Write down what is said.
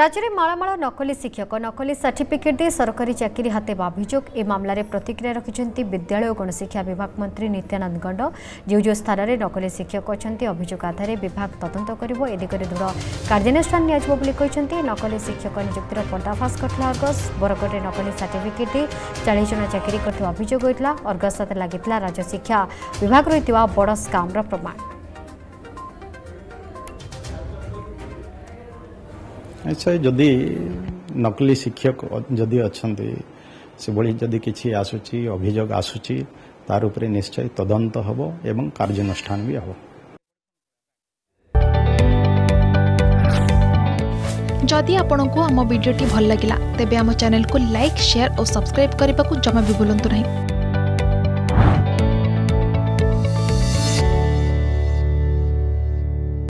রাজ্যে মাড়ামাড়া নকলি শিক্ষক নকলি সার্টিফিকেট দিয়ে সরকারি চাকরি হাতেবা অভিযোগ এ মামলার প্রতিক্রিয়া রাখছেন বিদ্যালয় ও গণশিক্ষা বিভাগ মন্ত্রী নিত্যানন্দ গণ্ড যে যে স্থানের নকলি শিক্ষক অনেক অভিযোগ আধারে বিভাগ তদন্ত করব এ দিগরে দৃঢ় কার্যানুষ্ঠান নিয়াযিব বলে নকলি শিক্ষক নিযুক্তির পর্দাফাশ ঘটলা অর্গস বরগড়ে নকলি সার্টিফিকেট দিয়ে চাশ জন চাকরি করতে অভিযোগ হয়েছিল অর্গস সাথে লাগি রাজ্য শিক্ষা বিভাগ রয়েছে বড় স্কাম্র প্রমাণ ନିଶ୍ଚୟ ଯଦି ନକଲି ଶିକ୍ଷକ ଯଦି ଅଛନ୍ତି ସେଭଳି ଯଦି କିଛି ଆସୁଛି ଅଭିଯୋଗ ଆସୁଛି ତାର ଉପରେ ନିଶ୍ଚୟ ତଦନ୍ତ ହେବ ଏବଂ କାର୍ଯ୍ୟାନୁଷ୍ଠାନ ବି ହେବ ଯଦି ଆପଣଙ୍କୁ ଆମ ଭିଡ଼ିଓଟି ଭଲ ଲାଗିଲା ତେବେ ଆମ ଚ୍ୟାନେଲକୁ ଲାଇକ୍ ସେୟାର ଓ ସବସ୍କ୍ରାଇବ୍ କରିବାକୁ ଜମା ବି ଭୁଲନ୍ତୁ ନାହିଁ